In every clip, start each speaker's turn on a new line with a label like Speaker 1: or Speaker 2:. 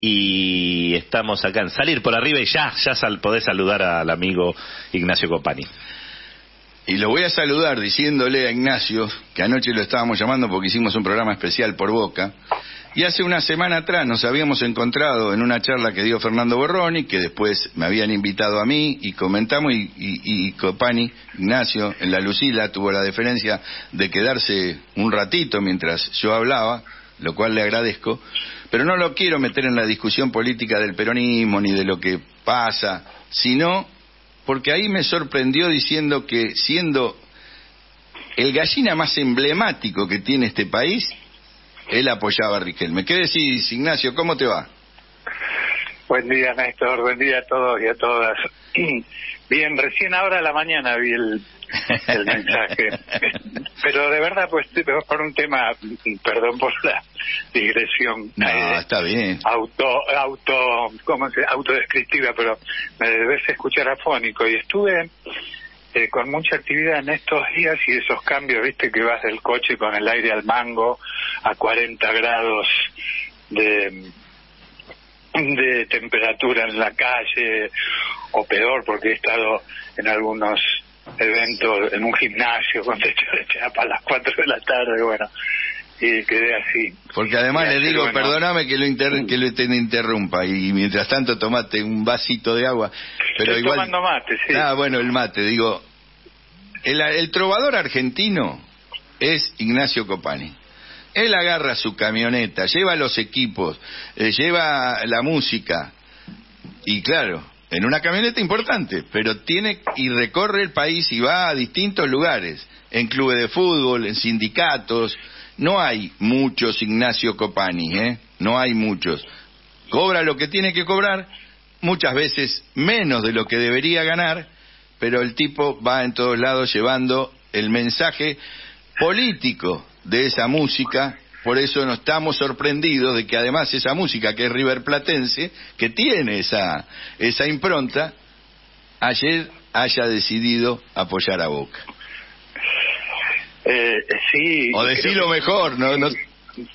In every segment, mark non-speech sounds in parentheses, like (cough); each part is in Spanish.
Speaker 1: y estamos acá en Salir por Arriba y ya, ya sal, podés saludar al amigo Ignacio Copani.
Speaker 2: Y lo voy a saludar diciéndole a Ignacio, que anoche lo estábamos llamando porque hicimos un programa especial por Boca, y hace una semana atrás nos habíamos encontrado en una charla que dio Fernando Borroni, que después me habían invitado a mí, y comentamos, y, y Copani, Ignacio, en la Lucila, tuvo la deferencia de quedarse un ratito mientras yo hablaba, lo cual le agradezco, pero no lo quiero meter en la discusión política del peronismo ni de lo que pasa, sino porque ahí me sorprendió diciendo que siendo el gallina más emblemático que tiene este país, él apoyaba a Riquelme. ¿Qué decís, Ignacio? ¿Cómo te va?
Speaker 3: Buen día, Néstor. Buen día a todos y a todas. (clears throat) Bien, recién ahora a la mañana vi el, el mensaje. Pero de verdad, pues por un tema, perdón por la digresión.
Speaker 2: No, eh, está bien.
Speaker 3: Auto, auto, ¿cómo se Autodescriptiva, pero me debes escuchar afónico. Y estuve eh, con mucha actividad en estos días y esos cambios, viste, que vas del coche con el aire al mango a 40 grados de de temperatura en la calle o peor porque he estado en algunos evento en un gimnasio con techo de chapa a las 4 de la tarde, bueno, y quedé así.
Speaker 2: Porque además le digo, perdóname que lo, inter que lo interrumpa, y mientras tanto tomate un vasito de agua, pero
Speaker 3: Estoy
Speaker 2: igual...
Speaker 3: tomando mate, sí.
Speaker 2: Ah, bueno, el mate, digo, el, el trovador argentino es Ignacio Copani. Él agarra su camioneta, lleva los equipos, eh, lleva la música, y claro, en una camioneta importante, pero tiene y recorre el país y va a distintos lugares, en clubes de fútbol, en sindicatos. No hay muchos Ignacio Copani, ¿eh? No hay muchos. Cobra lo que tiene que cobrar, muchas veces menos de lo que debería ganar, pero el tipo va en todos lados llevando el mensaje político de esa música por eso no estamos sorprendidos de que además esa música que es River Platense, que tiene esa, esa impronta, ayer haya decidido apoyar a Boca.
Speaker 3: Eh, sí.
Speaker 2: O decirlo mejor, no, no,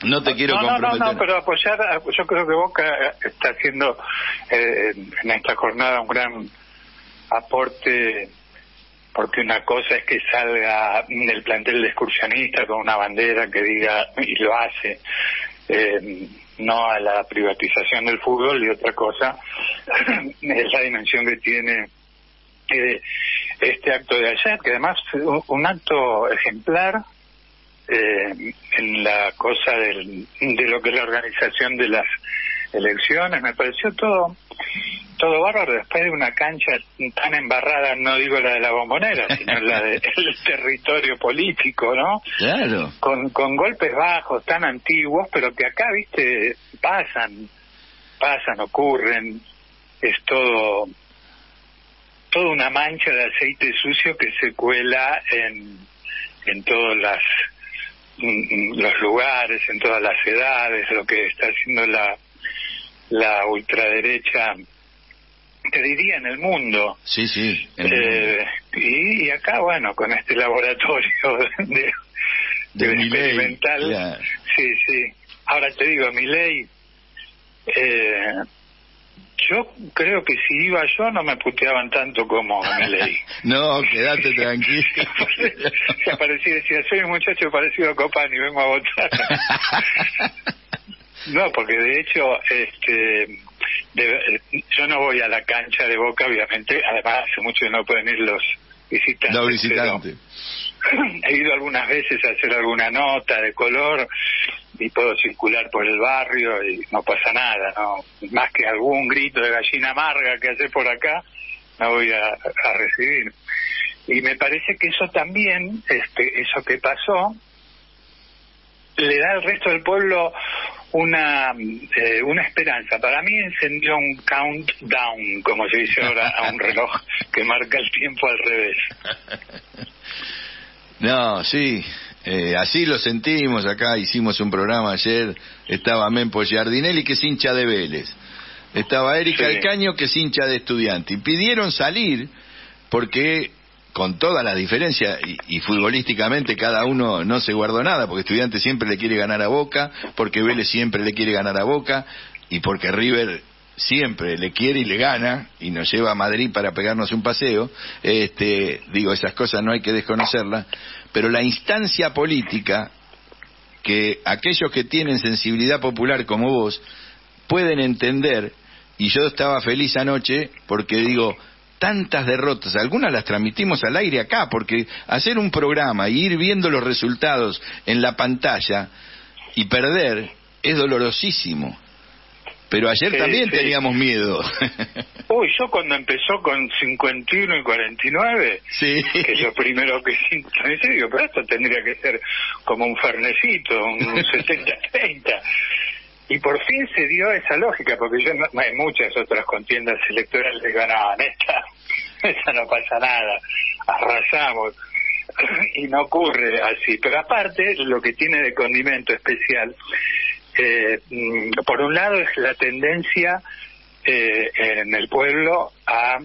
Speaker 2: no te quiero
Speaker 3: no, No, no, pero apoyar, yo creo que Boca está haciendo eh, en esta jornada un gran aporte porque una cosa es que salga del plantel de excursionista con una bandera que diga, y lo hace, eh, no a la privatización del fútbol, y otra cosa (clears throat) es la dimensión que tiene eh, este acto de ayer, que además fue un acto ejemplar eh, en la cosa del, de lo que es la organización de las elecciones, me pareció todo todo bárbaro después de una cancha tan embarrada, no digo la de la bombonera, sino la del (laughs) territorio político, ¿no?
Speaker 2: Claro.
Speaker 3: Con, con golpes bajos, tan antiguos, pero que acá, viste, pasan, pasan, ocurren, es todo, toda una mancha de aceite sucio que se cuela en, en todos las, los lugares, en todas las edades, lo que está haciendo la, la ultraderecha te diría en el mundo.
Speaker 2: Sí, sí.
Speaker 3: Eh, y, acá, bueno, con este (laughs) laboratorio de, de, experimental. Sí, sí. Ahora te digo, mi ley, eh, yo creo que si iba yo no me puteaban tanto como mi ley. (laughs)
Speaker 2: no, quédate tranquilo. (laughs)
Speaker 3: Se aparecía y decía, soy un muchacho parecido a Copani, vengo a votar. No, porque de hecho, este yo no voy a la cancha de Boca, obviamente, además hace mucho que no pueden ir los visitantes.
Speaker 2: Los visitantes. (clears throat)
Speaker 3: He ido algunas veces a hacer alguna nota de color y puedo circular por el barrio y no pasa nada, no más que algún grito de gallina amarga que hace por acá, no voy a, a recibir. Y me parece que eso también, este, eso que pasó, le da al resto del pueblo una, eh, una esperanza. Para mí encendió un countdown, como se dice ahora, a un reloj que marca el tiempo al revés. (laughs)
Speaker 2: No, sí, eh, así lo sentimos acá, hicimos un programa ayer, estaba Mempo Giardinelli, que es hincha de Vélez, estaba Erika sí. Caño, que es hincha de estudiante, y pidieron salir porque con toda la diferencia y, futbolísticamente cada uno no se guardó nada, porque Estudiante siempre le quiere ganar a Boca, porque Vélez siempre le quiere ganar a Boca, y porque River siempre le quiere y le gana y nos lleva a Madrid para pegarnos un paseo, este, digo, esas cosas no hay que desconocerlas, pero la instancia política que aquellos que tienen sensibilidad popular como vos pueden entender, y yo estaba feliz anoche porque digo, tantas derrotas, algunas las transmitimos al aire acá, porque hacer un programa y ir viendo los resultados en la pantalla y perder es dolorosísimo. Pero ayer también teníamos miedo. (laughs)
Speaker 3: Uy, yo cuando empezó con 51 y 49,
Speaker 2: sí.
Speaker 3: que lo primero que sincronicé, digo, pero esto tendría que ser como un fernecito, un (laughs) 70-30. Y por fin se dio esa lógica, porque yo no, hay muchas otras contiendas electorales ganaban esta, (laughs) esa no pasa nada, arrasamos (clears throat) y no ocurre así. Pero aparte, lo que tiene de condimento especial eh, mm, por un lado es la tendencia eh, en el pueblo a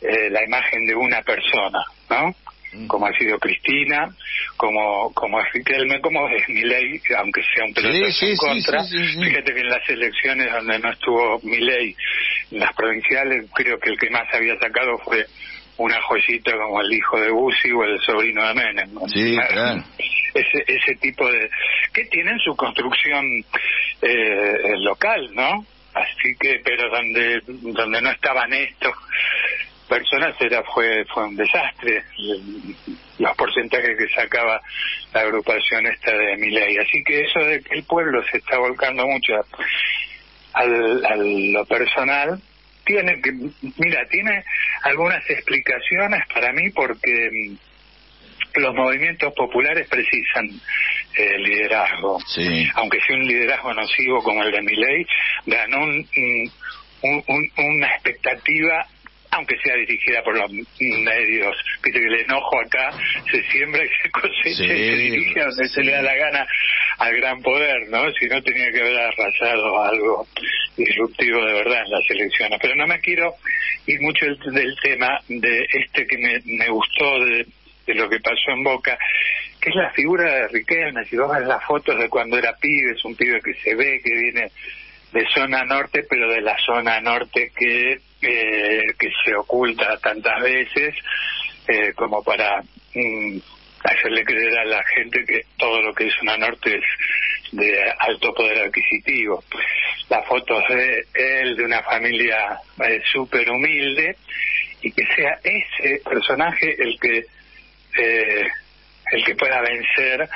Speaker 3: eh, la imagen de una persona, ¿no? Mm. Como ha sido Cristina, como como es Riquelme, como es Milei, aunque sea un pelotazo en contra. Fíjate que en las elecciones donde no estuvo Milei, las provinciales, creo que el que más había sacado fue una joyita como el hijo de Bussi o el sobrino de Menem.
Speaker 2: Sí, claro.
Speaker 3: Ese, ese tipo de... que tienen su construcción eh, local, ¿no? Así que, pero donde donde no estaban estos personas era fue fue un desastre los porcentajes que sacaba la agrupación esta de Miley así que eso de que el pueblo se está volcando mucho al, a lo personal tiene que, mira, tiene algunas explicaciones para mí porque mm, los movimientos populares precisan eh, liderazgo. Aunque sea un liderazgo nocivo como el de Miley, ganó un, una expectativa aunque sea dirigida por los medios. Viste que el enojo acá se siembra y se cosecha y se dirige a donde se le da la gana al gran poder, ¿no? Si no tenía que haber arrasado algo disruptivo de verdad en las elecciones. Pero no me quiero ir mucho del, tema de este que me, me gustó de, de lo que pasó en Boca, que es la figura de Riquelme. Si vos ves las fotos de cuando era pibe, es un pibe que se ve, que viene de zona norte, pero de la zona norte que, eh, oculta tantas veces eh, como para mm, hacerle creer a la gente que todo lo que es zona norte es de alto poder adquisitivo. Las fotos de él, de una familia eh, súper humilde, y que sea ese personaje el que eh, el que pueda vencer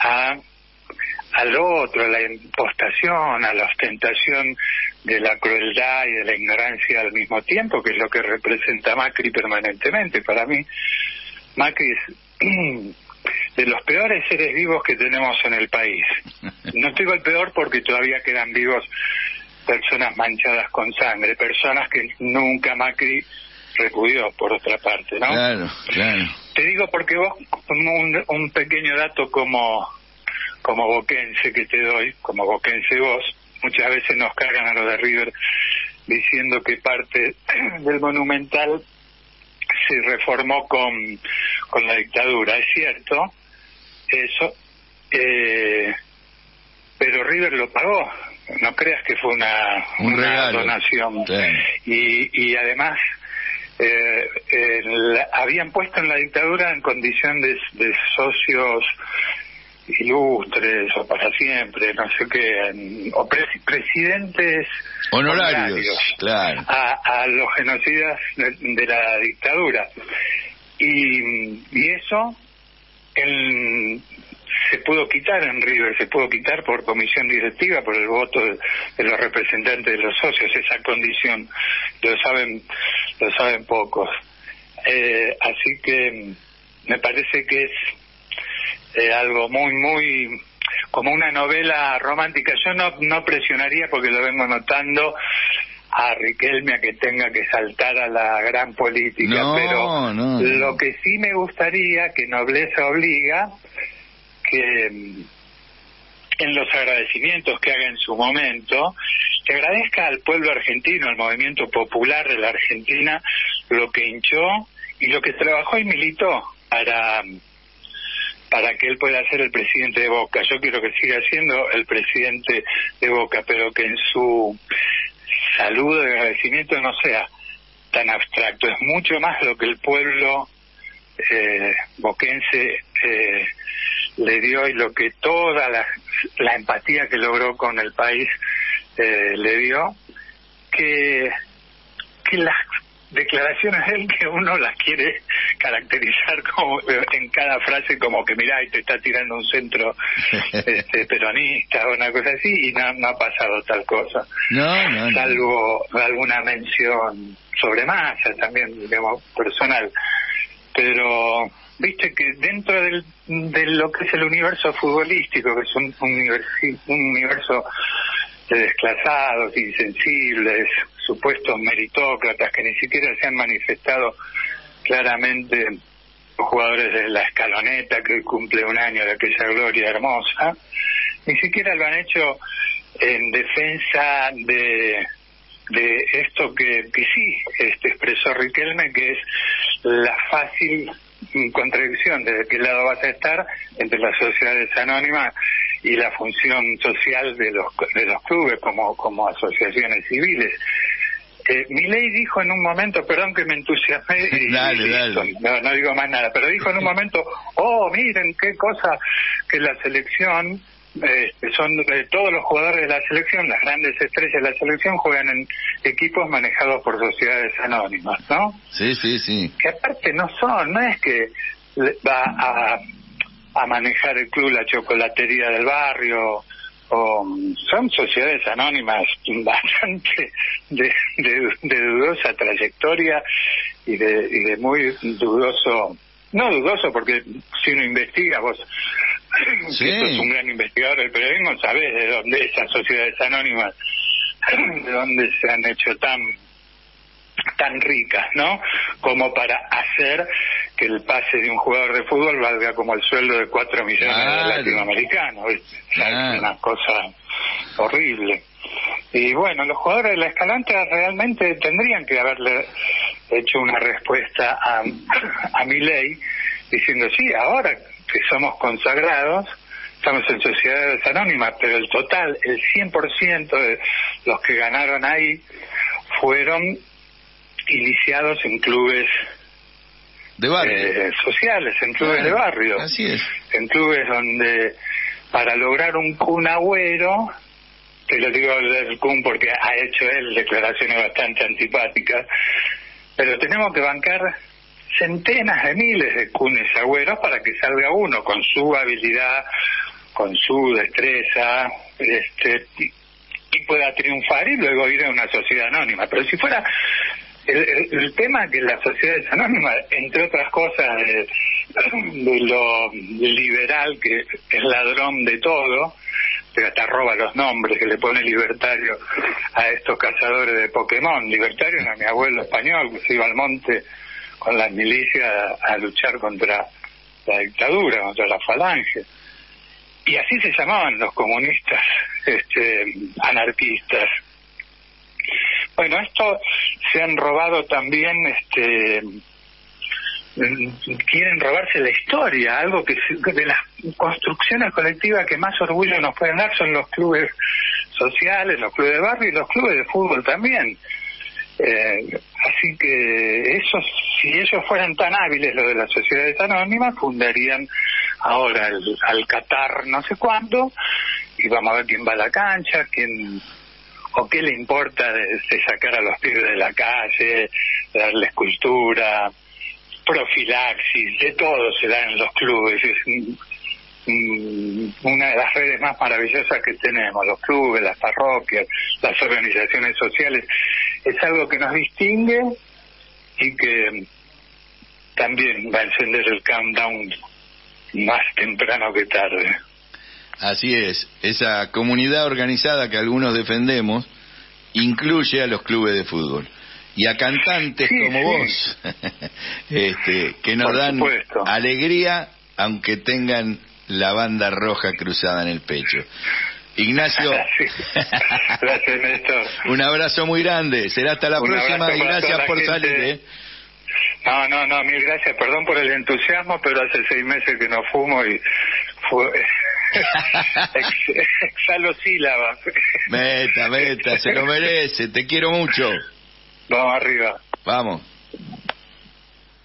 Speaker 3: a al otro, a la impostación, a la ostentación de la crueldad y de la ignorancia al mismo tiempo, que es lo que representa Macri permanentemente. Para mí, Macri es (clears throat) de los peores seres vivos que tenemos en el país. No digo el peor porque todavía quedan vivos personas manchadas con sangre, personas que nunca Macri repudió, por otra parte, ¿no?
Speaker 2: Claro, claro.
Speaker 3: Te digo porque vos, un, un pequeño dato como como boquense que te doy, como boquense vos, muchas veces nos cargan a los de River diciendo que parte (clears throat) del monumental se reformó con, con la dictadura. Es cierto, eso, eh, pero River lo pagó. No creas que fue una, una donación. Y, y además eh, habían puesto en la dictadura en condición de, de socios ilustres o para siempre, no sé qué, o presidentes
Speaker 2: honorarios, claro.
Speaker 3: a, los genocidas de, la dictadura. Y, y eso se pudo quitar en River, se pudo quitar por comisión directiva, por el voto de, los representantes de los socios, esa condición, lo saben, lo saben pocos. Eh, así que me parece que es eh, algo muy, muy como una novela romántica. Yo no, no presionaría porque lo vengo notando a Riquelme a que tenga que saltar a la gran política, pero lo que sí me gustaría, que nobleza obliga, que mm, en los agradecimientos que haga en su momento, que agradezca al pueblo argentino, al movimiento popular de la Argentina, lo que hinchó y lo que trabajó y militó para para que él pueda ser el presidente de Boca. Yo quiero que siga siendo el presidente de Boca, pero que en su saludo de agradecimiento no sea tan abstracto. Es mucho más lo que el pueblo eh, boquense eh, le dio y lo que toda la, empatía que logró con el país eh, le dio, que, que las declaraciones de él que uno las quiere caracterizar como en cada frase como que mirá y te está tirando un centro (laughs) este, peronista o una cosa así y no, no ha pasado tal cosa
Speaker 2: no, no, no.
Speaker 3: salvo alguna mención sobre masa también digamos personal pero viste que dentro del, de lo que es el universo futbolístico que es un, un universo de desclasados, insensibles, supuestos meritócratas que ni siquiera se han manifestado claramente jugadores de la escaloneta que cumple un año de aquella gloria hermosa, ni siquiera lo han hecho en defensa de, de esto que, que sí este expresó Riquelme, que es la fácil contradicción de qué lado vas a estar entre las sociedades anónimas y la función social de los de los clubes como como asociaciones civiles. Eh, ley dijo en un momento, perdón que me entusiasmé, y, (laughs) No, no digo más nada, pero dijo en un momento, oh, miren qué cosa que la selección, eh, son eh, todos los jugadores de la selección, las grandes estrellas de la selección juegan en equipos manejados por sociedades anónimas, ¿no?
Speaker 2: Sí, sí, sí.
Speaker 3: Que aparte no son, no es que va a a manejar el club La Chocolatería del Barrio, o son sociedades anónimas (laughs) bastante de, de, dudosa trayectoria y de, y de muy dudoso, no dudoso porque si uno investiga, vos sí. que sos un gran investigador del periodismo, sabés de dónde esas sociedades anónimas, (clears throat) de dónde se han hecho tan tan ricas, ¿no? Como para hacer que el pase de un jugador de fútbol valga como el sueldo de cuatro millones de latinoamericanos. Es una cosa horrible. Y bueno, los jugadores de la Escalante realmente tendrían que haberle hecho una respuesta a, a mi ley diciendo, sí, ahora que somos consagrados, estamos en sociedades anónimas, pero el total, el 100% de los que ganaron ahí fueron iniciados en clubes
Speaker 2: de barrio.
Speaker 3: Eh, sociales, en clubes de barrio.
Speaker 2: Así es.
Speaker 3: En clubes donde para lograr un Kun Agüero, que lo digo del Kun porque ha hecho él declaraciones bastante antipáticas, pero tenemos que bancar centenas de miles de Kunes Agüeros para que salga uno con su habilidad, con su destreza, este y pueda triunfar y luego ir a una sociedad anónima. Pero si fuera el, tema que las sociedades anónimas, entre otras cosas, de, lo liberal que es ladrón de todo, pero hasta roba los nombres que le pone libertario a estos cazadores de Pokémon. Libertario era mi abuelo español que se iba al monte con las milicias a, luchar contra la dictadura, contra la falange. Y así se llamaban los comunistas este, anarquistas bueno, esto se han robado también, este, quieren robarse la historia, algo que de las construcciones colectivas que más orgullo nos pueden dar son los clubes sociales, los clubes de barrio y los clubes de fútbol también. Eh, así que eso, si ellos fueran tan hábiles, lo de las sociedades anónimas, fundarían ahora al Qatar no sé cuándo, y vamos a ver quién va a la cancha, quién o qué le importa de, sacar a los pibes de la calle, darles cultura, profilaxis, de todo se da en los clubes. Es una de las redes más maravillosas que tenemos, los clubes, las parroquias, las organizaciones sociales. Es algo que nos distingue y que también va a encender el countdown más temprano que tarde.
Speaker 2: Así es, esa comunidad organizada que algunos defendemos incluye a los clubes de fútbol y a cantantes como vos, (laughs) este, que nos dan alegría aunque tengan la banda roja cruzada en el pecho. Ignacio, (laughs)
Speaker 3: gracias Néstor.
Speaker 2: un abrazo muy grande, será hasta la próxima y gracias por salir. ¿eh?
Speaker 3: No, no, no, mil gracias. Perdón por el entusiasmo, pero hace seis meses que no fumo y fue... (laughs) Ex- exhalo sílabas.
Speaker 2: Meta, meta, se lo merece, te quiero mucho.
Speaker 3: Vamos arriba.
Speaker 2: Vamos.